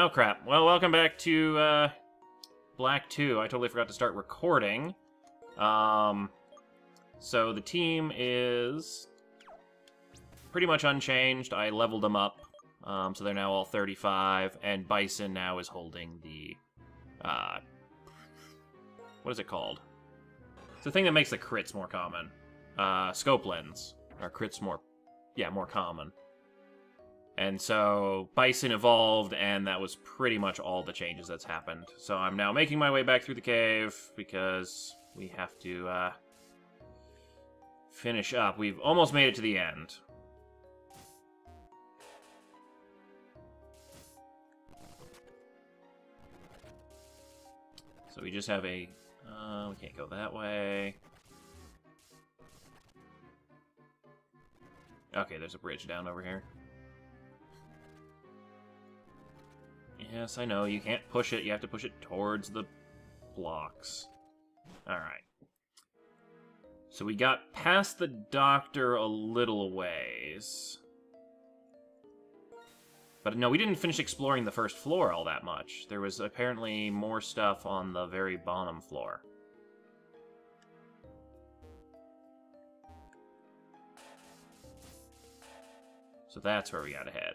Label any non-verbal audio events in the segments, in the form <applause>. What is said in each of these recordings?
Oh, crap. Well, welcome back to uh, Black 2. I totally forgot to start recording. Um, so the team is pretty much unchanged. I leveled them up, um, so they're now all 35, and Bison now is holding the, uh, what is it called? It's the thing that makes the crits more common. Uh, scope lens. Are crits more, yeah, more common. And so Bison evolved, and that was pretty much all the changes that's happened. So I'm now making my way back through the cave because we have to uh, finish up. We've almost made it to the end. So we just have a... Uh, we can't go that way. Okay, there's a bridge down over here. Yes, I know, you can't push it, you have to push it towards the blocks. Alright. So we got past the doctor a little ways. But no, we didn't finish exploring the first floor all that much. There was apparently more stuff on the very bottom floor. So that's where we gotta head.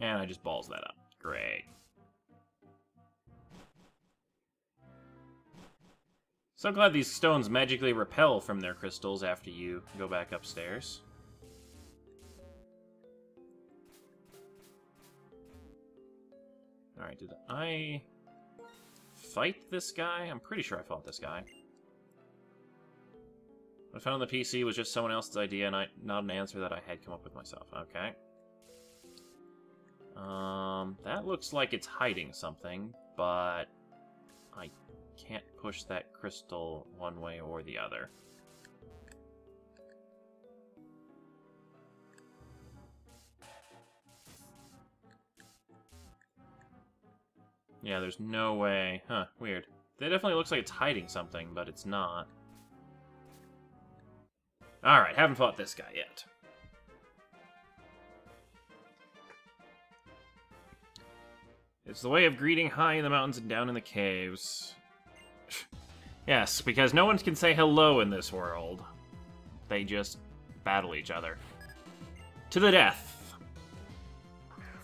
And I just balls that up. Great. So glad these stones magically repel from their crystals after you go back upstairs. Alright, did I fight this guy? I'm pretty sure I fought this guy. What I found on the PC was just someone else's idea and I, not an answer that I had come up with myself. Okay. Um, that looks like it's hiding something, but I can't push that crystal one way or the other. Yeah, there's no way. Huh, weird. That definitely looks like it's hiding something, but it's not. Alright, haven't fought this guy yet. It's the way of greeting high in the mountains and down in the caves. <laughs> yes, because no one can say hello in this world. They just battle each other. To the death.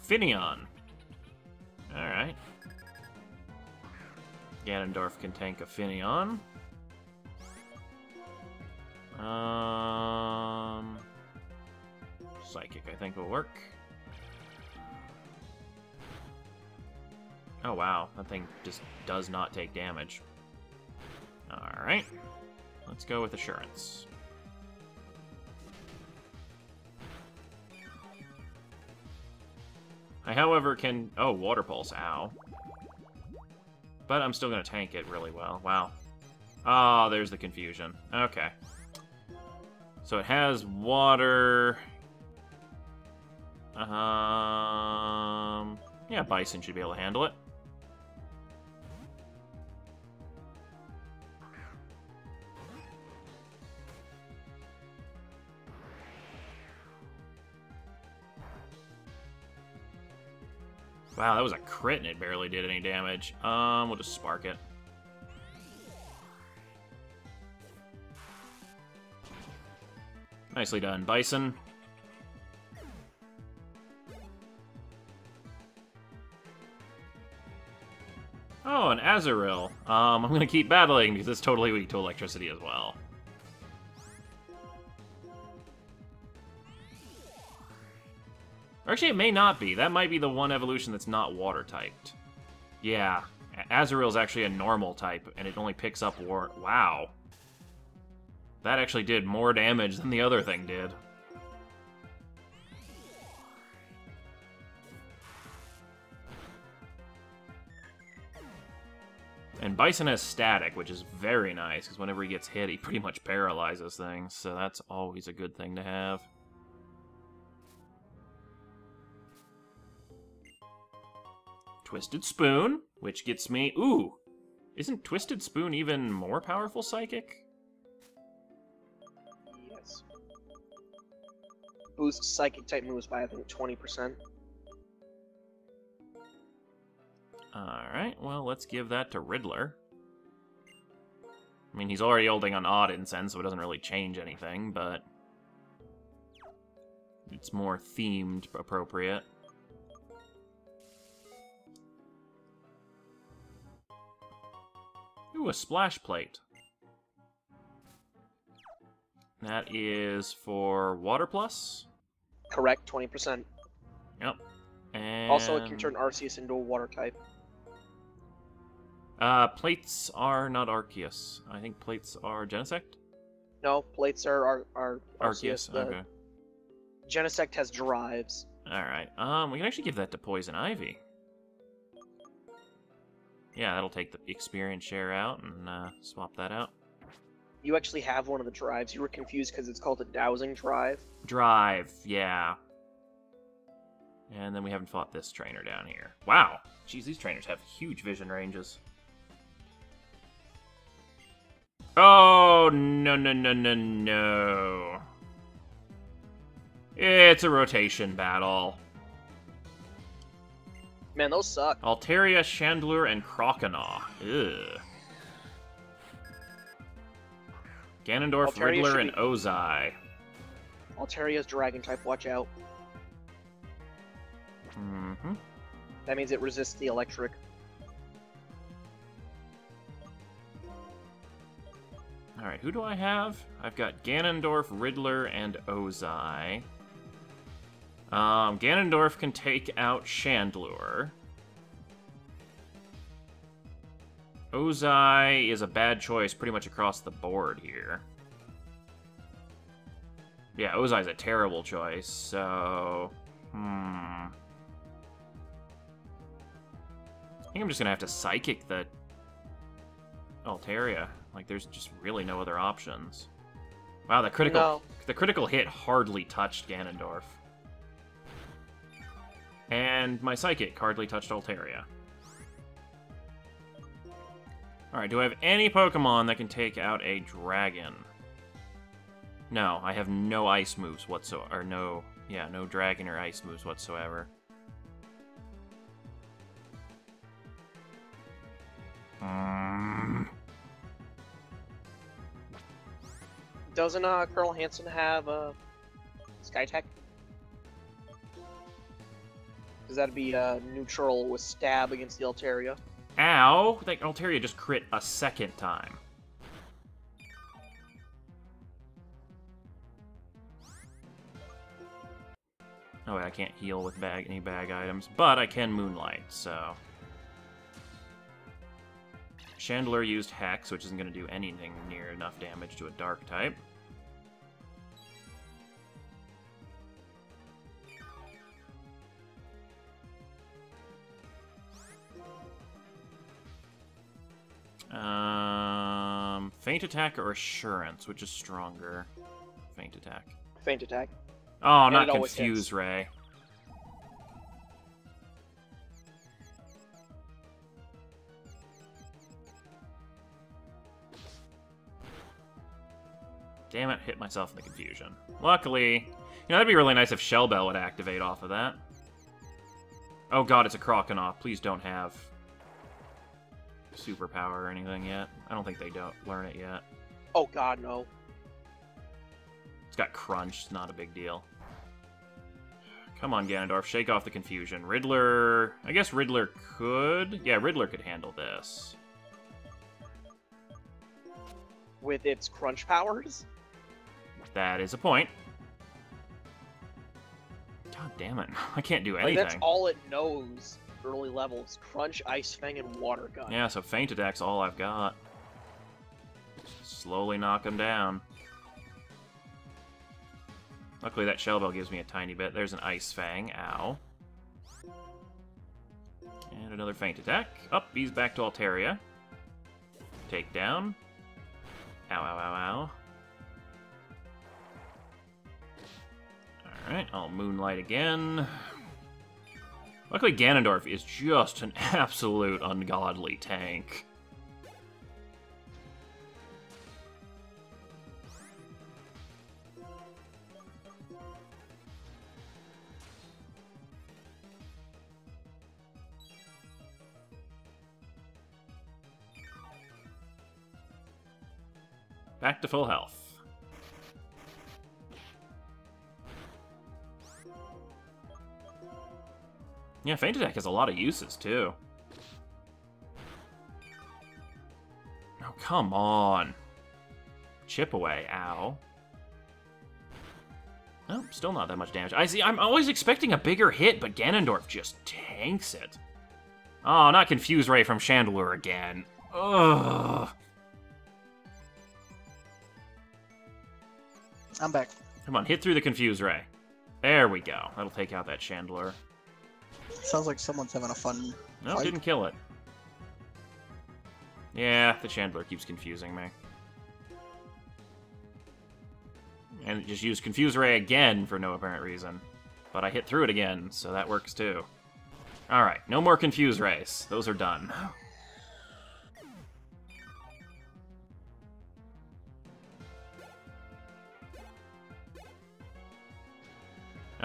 Finneon. Alright. Ganondorf can tank a Finneon. Um, Psychic, I think, will work. Oh, wow. That thing just does not take damage. Alright. Let's go with Assurance. I, however, can... Oh, Water Pulse. Ow. But I'm still going to tank it really well. Wow. Oh, there's the confusion. Okay. So it has water... Um... Yeah, Bison should be able to handle it. Wow, that was a crit and it barely did any damage. Um, we'll just spark it. Nicely done, Bison. Oh, an Azurill. Um, I'm gonna keep battling because it's totally weak to electricity as well. Actually, it may not be. That might be the one evolution that's not water-typed. Yeah, Azurill actually a normal type, and it only picks up war. Wow. That actually did more damage than the other thing did. And Bison has static, which is very nice, because whenever he gets hit, he pretty much paralyzes things, so that's always a good thing to have. Twisted Spoon, which gets me... Ooh! Isn't Twisted Spoon even more powerful psychic? Yes. Boosts psychic type moves by, I think, 20%. Alright, well, let's give that to Riddler. I mean, he's already holding an Odd Incense, so it doesn't really change anything, but... It's more themed appropriate. Ooh, a splash plate. That is for Water Plus? Correct, twenty percent. Yep. And... Also, it can turn Arceus into a water type. Uh, plates are not Arceus. I think plates are Genesect? No, plates are are, are Arceus, Arceus. The okay. Genesect has drives. Alright, um, we can actually give that to Poison Ivy. Yeah, that'll take the experience share out and uh, swap that out. You actually have one of the drives. You were confused because it's called a dowsing drive. Drive, yeah. And then we haven't fought this trainer down here. Wow! Jeez, these trainers have huge vision ranges. Oh, no, no, no, no, no. It's a rotation battle. Man, those suck. Altaria, Chandelure, and Croconaw. Ugh. Ganondorf, Altaria Riddler, and be- Ozai. Altaria's dragon type. Watch out. Mm-hmm. That means it resists the electric. Alright, who do I have? I've got Ganondorf, Riddler, and Ozai. Um, Ganondorf can take out Chandelure. Ozai is a bad choice pretty much across the board here. Yeah, Ozai's a terrible choice, so... Hmm... I think I'm just gonna have to Psychic the Altaria. Like, there's just really no other options. Wow, the critical No. the critical hit hardly touched Ganondorf. And my Psychic hardly touched Altaria. Alright, do I have any Pokemon that can take out a dragon? No, I have no ice moves whatsoever. Or no, yeah, no dragon or ice moves whatsoever. Doesn't uh, Colonel Hanson have a uh, Sky Attack? Because that'd be uh, neutral with stab against the Altaria. Ow! That Altaria just crit a second time. Oh, wait, I can't heal with bag any bag items, but I can Moonlight, so... Chandelure used Hex, which isn't going to do anything near enough damage to a Dark type. Um, Feint Attack or Assurance, which is stronger? Feint Attack. Feint attack. Oh, And not Confuse. Ray. Damn it, hit myself in the confusion. Luckily, you know, that'd be really nice if Shell Bell would activate off of that. Oh god, it's a Croconaw. Please don't have superpower or anything yet. I don't think they don't learn it yet. Oh god, no. It's got crunch, it's not a big deal. Come on, Ganondorf, shake off the confusion. Riddler... I guess Riddler could... Yeah, Riddler could handle this. With its crunch powers? That is a point. God damn it. <laughs> I can't do Like, anything. that's all it knows early levels. Crunch, Ice Fang, and Water Gun. Yeah, so Feint Attack's all I've got. Slowly knock him down. Luckily that Shell Bell gives me a tiny bit. There's an Ice Fang. Ow. And another Feint Attack. Up, he's back to Altaria. Take down. Ow, ow, ow, ow. Alright, I'll Moonlight again. Luckily, Ganondorf is just an <laughs> absolute ungodly tank. Back to full health. Yeah, Feint Attack has a lot of uses, too. Oh, come on. Chip away, ow. Oh, still not that much damage. I see, I'm always expecting a bigger hit, but Ganondorf just tanks it. Oh, not Confuse Ray from Chandelure again. Ugh. I'm back. Come on, hit through the Confuse Ray. There we go. That'll take out that Chandelure. Sounds like someone's having a fun No, fight. didn't kill it. Yeah, the Chandelure keeps confusing me. And it just used Confuse Ray again for no apparent reason. But I hit through it again, so that works too. Alright, no more Confuse Rays. Those are done.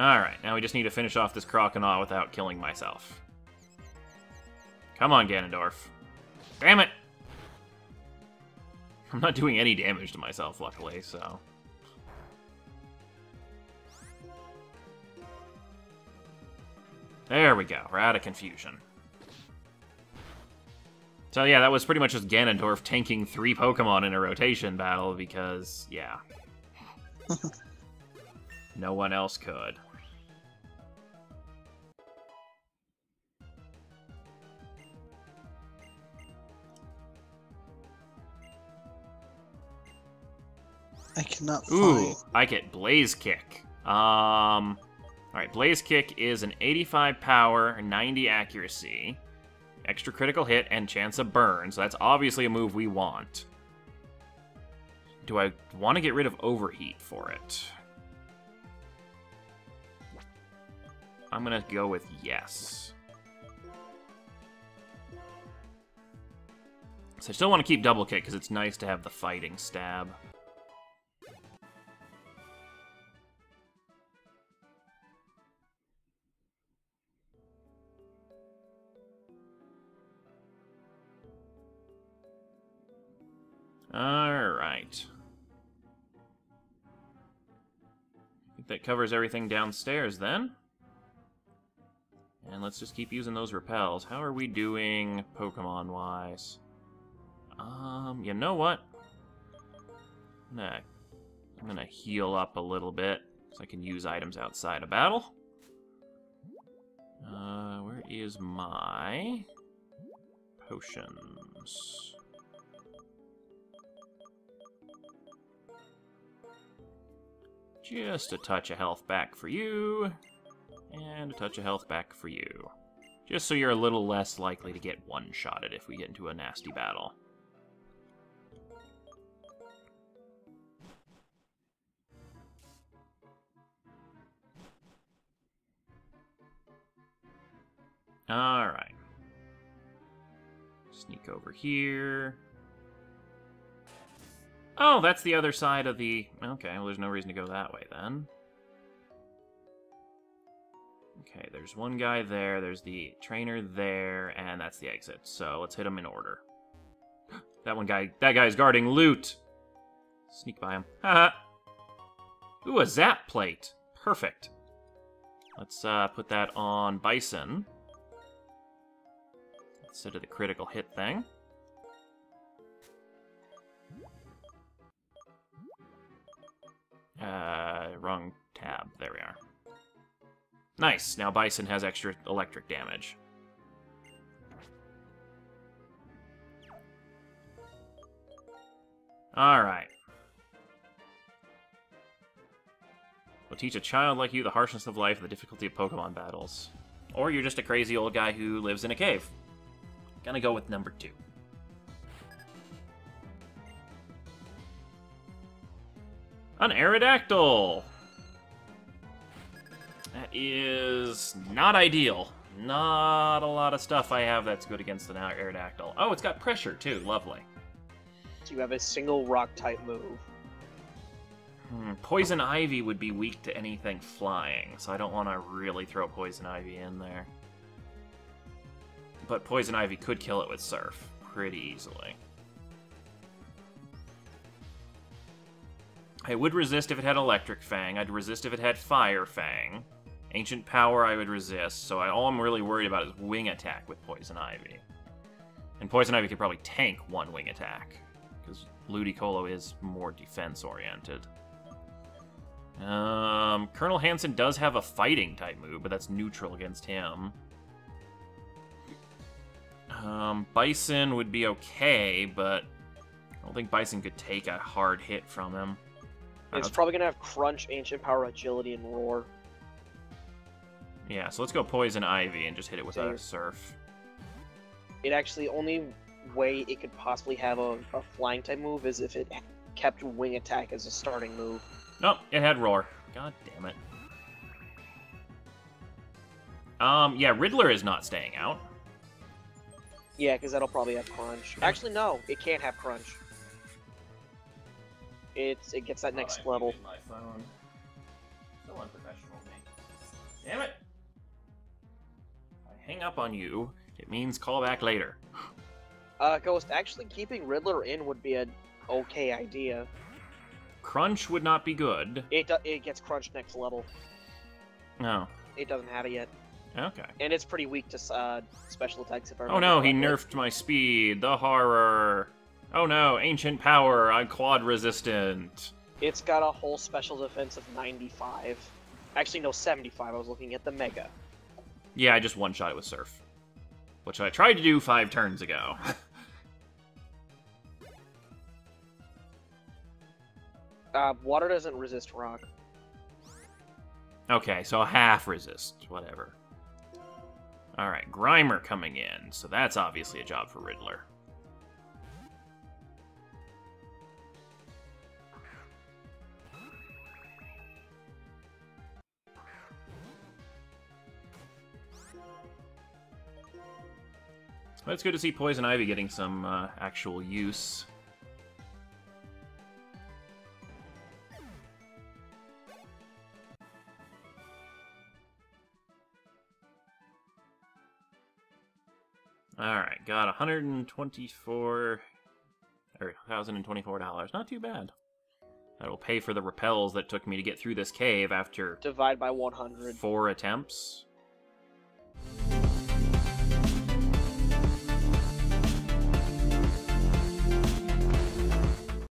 Alright, now we just need to finish off this Croconaw without killing myself. Come on, Ganondorf. Damn it! I'm not doing any damage to myself, luckily, so... There we go. We're out of confusion. So yeah, that was pretty much just Ganondorf tanking three Pokemon in a rotation battle because, yeah. <laughs> no one else could. I cannot Ooh, find. I get Blaze Kick. Um, alright, Blaze Kick is an 85 power, 90 accuracy, extra critical hit, and chance of burn, so that's obviously a move we want. Do I want to get rid of Overheat for it? I'm gonna go with yes. So I still want to keep Double Kick, because it's nice to have the fighting stab. That covers everything downstairs then. And let's just keep using those repels. How are we doing Pokemon-wise? Um, you know what? I'm gonna, I'm gonna heal up a little bit so I can use items outside of battle. Uh, where is my potions? Just a touch of health back for you. And a touch of health back for you. Just so you're a little less likely to get one-shotted if we get into a nasty battle. Alright. Sneak over here. Oh, that's the other side of the... Okay, well, there's no reason to go that way, then. Okay, there's one guy there, there's the trainer there, and that's the exit. So let's hit them in order. <gasps> that one guy... That guy's guarding loot! Sneak by him. Haha! Ooh, a zap plate! Perfect. Let's uh, put that on Bison. Instead of the critical hit thing. Uh, wrong tab. There we are. Nice. Now Bison has extra electric damage. Alright. We'll teach a child like you the harshness of life and the difficulty of Pokemon battles. Or you're just a crazy old guy who lives in a cave. Gonna go with number two. An Aerodactyl! That is not ideal. Not a lot of stuff I have that's good against an Aerodactyl. Oh, it's got pressure too. Lovely. So you have a single rock type move. Hmm, Poison Ivy would be weak to anything flying, so I don't want to really throw Poison Ivy in there. But Poison Ivy could kill it with Surf pretty easily. I would resist if it had Electric Fang. I'd resist if it had Fire Fang. Ancient Power I would resist, so I, all I'm really worried about is Wing Attack with Poison Ivy. And Poison Ivy could probably tank one Wing Attack, because Ludicolo is more defense-oriented. Um, Colonel Hanson does have a fighting type move, but that's neutral against him. Um, Bison would be okay, but I don't think Bison could take a hard hit from him. It's don't- probably gonna have Crunch, Ancient Power, Agility, and Roar. yeah, so let's go Poison Ivy and just hit it with a Surf. It actually only way it could possibly have a, a flying type move is if it kept Wing Attack as a starting move. Nope, it had Roar. God damn it. Um, yeah, Riddler is not staying out. Yeah, because that'll probably have Crunch. Actually, no, it can't have Crunch. It's it gets that next level. My phone. So unprofessional of me. Damn it! If I hang up on you, it means call back later. Uh, Ghost, actually keeping Riddler in would be an okay idea. Crunch would not be good. It do- it gets crunched next level. No. It doesn't have it yet, Okay. and it's pretty weak to uh, special attacks. If I Oh no, he nerfed my speed. The horror. Oh no, ancient power. I'm quad resistant. It's got a whole special defense of 95. Actually, no, 75. I was looking at the Mega. Yeah, I just one shot it with Surf. Which I tried to do five turns ago. <laughs> Uh, water doesn't resist rock. okay, so half resist. Whatever. Alright, Grimer coming in. So that's obviously a job for Riddler. But it's good to see Poison Ivy getting some uh, actual use. Alright, got 124 or $1,024. Not too bad. That'll pay for the repels that took me to get through this cave after Divide by 100. four attempts.